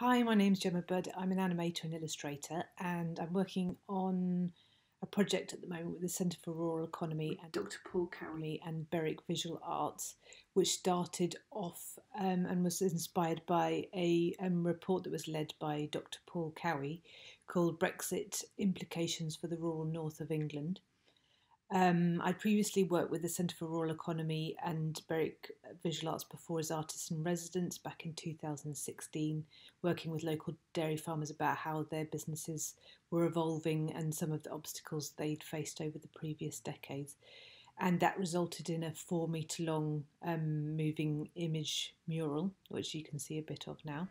Hi, my name's Gemma Burditt. I'm an animator and illustrator, and I'm working on a project at the moment with the Centre for Rural Economy and Dr. Paul Cowie and Berwick Visual Arts, which started off um, and was inspired by a um, report that was led by Dr. Paul Cowie called Brexit Implications for the Rural North of England. Um, I'd previously worked with the Centre for Rural Economy and Berwick Visual Arts before as artist in residence back in 2016, working with local dairy farmers about how their businesses were evolving and some of the obstacles they'd faced over the previous decades. And that resulted in a four metre long um, moving image mural, which you can see a bit of now.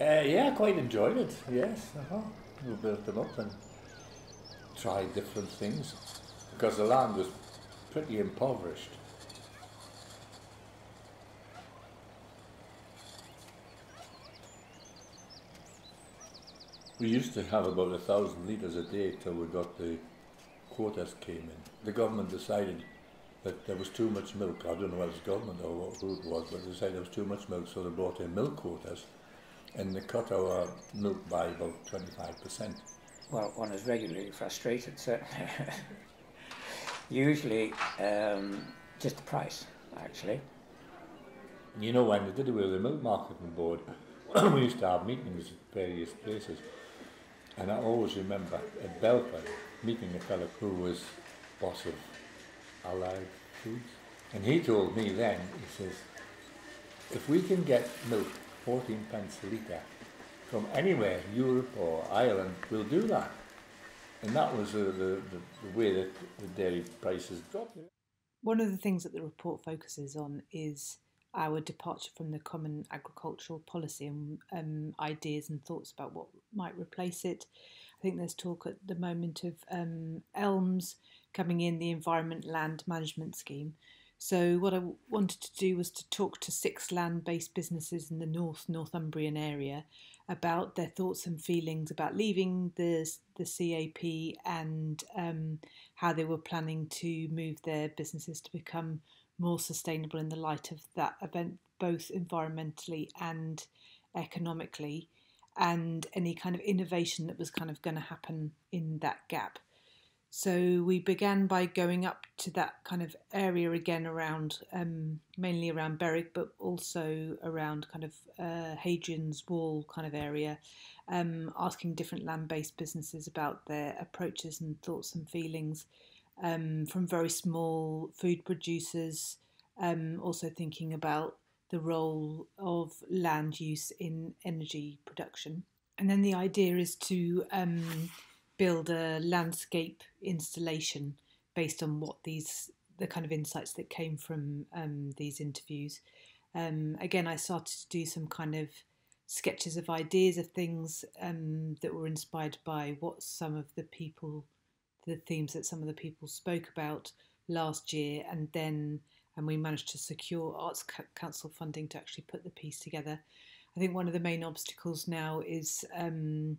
Uh, yeah, I quite enjoyed it, yes. Uh-huh. We built them up and tried different things because the land was pretty impoverished. We used to have about a thousand litres a day till we got the quotas came in. The government decided that there was too much milk. I don't know whether it was government or who it was, but they decided there was too much milk, so they brought in milk quotas and they cut our milk by about 25%. Well, one is regularly frustrated, certainly. Usually, um, just the price, actually. You know, when they did away with the milk marketing board, we used to have meetings at various places. And I always remember at Belfast meeting a fellow who was boss of Allied Foods. And he told me then, he says, if we can get milk 14 pence a litre from anywhere, Europe or Ireland, will do that. And that was the, the, the, way that the dairy prices dropped. One of the things that the report focuses on is our departure from the common agricultural policy and um, ideas and thoughts about what might replace it. I think there's talk at the moment of um, ELMS coming in, the Environment Land Management Scheme, so, what I wanted to do was to talk to six land based businesses in the North Northumbrian area about their thoughts and feelings about leaving the, the CAP and um, how they were planning to move their businesses to become more sustainable in the light of that event, both environmentally and economically, and any kind of innovation that was kind of going to happen in that gap. So we began by going up to that kind of area again around, um, mainly around Berwick, but also around kind of uh, Hadrian's Wall kind of area, um, asking different land based businesses about their approaches and thoughts and feelings, um, from very small food producers, um, also thinking about the role of land use in energy production. And then the idea is to um, build a landscape installation based on what these the kind of insights that came from um, these interviews. Um, again, I started to do some kind of sketches of ideas of things um, that were inspired by what some of the people, the themes that some of the people spoke about last year, and then and we managed to secure Arts Council funding to actually put the piece together. I think one of the main obstacles now is um,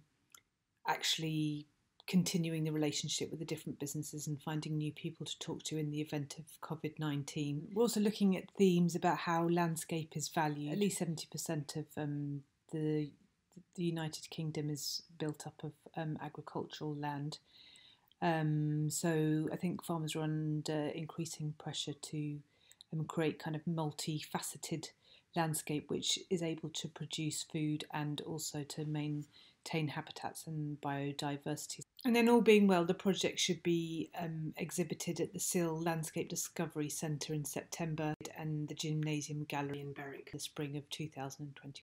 actually continuing the relationship with the different businesses and finding new people to talk to in the event of COVID 19. We're also looking at themes about how landscape is valued. At least 70% of um, the, the United Kingdom is built up of um, agricultural land. Um, so I think farmers are under increasing pressure to um, create kind of multifaceted landscape which is able to produce food and also to maintain habitats and biodiversity. And then, all being well, the project should be um, exhibited at the Sill Landscape Discovery Centre in September and the Gymnasium Gallery in Berwick in the spring of 2020.